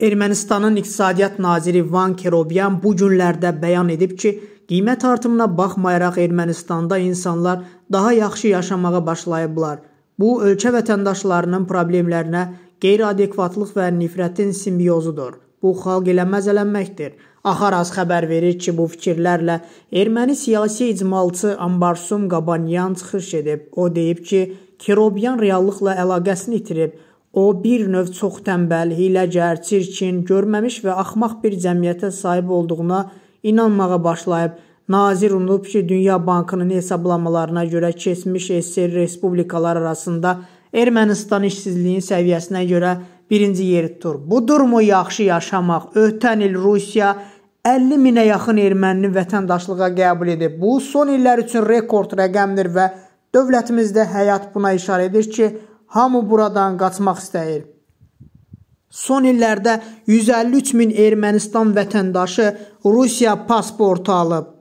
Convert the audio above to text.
Ermənistanın İqtisadiyyat naziri Van Kerobyan bu günlərdə bəyan edib ki, qiymət artımına baxmayaraq Ermənistanda insanlar daha yaxşı yaşamağa başlayıblar. Bu, ölkə vətəndaşlarının problemlərinə qeyri-adekvatlıq və nifrətin simbiozudur. Bu, xalq ilə məzələnməkdir. Axaraz xəbər verir ki, bu fikirlərlə erməni siyasi icmalçı Ambarsum Qabanyan çıxış edib. O deyib ki, Kerobyan reallıqla əlaqəsini itirib. O bir növ çox tənbəl, hiləgər, çirkin, görməmiş və axmaq bir cəmiyyətə sahib olduğuna inanmağa başlayıb. Nazir unudub ki, Dünya Bankının hesablamalarına görə keçmiş SSR respublikalar arasında Ermənistan işsizliyin səviyyəsinə görə birinci yeri tutur. Budurmu yaxşı yaşamaq? Ötən il Rusiya 50 minə yaxın ermənini vətəndaşlığa qəbul edib. Bu son illər üçün rekord rəqəmdir və dövlətimizdə həyat buna işarə edir ki, Hamı buradan qaçmaq istəyir. Son illərdə 153 min Ermənistan vətəndaşı Rusiya pasportu alıb.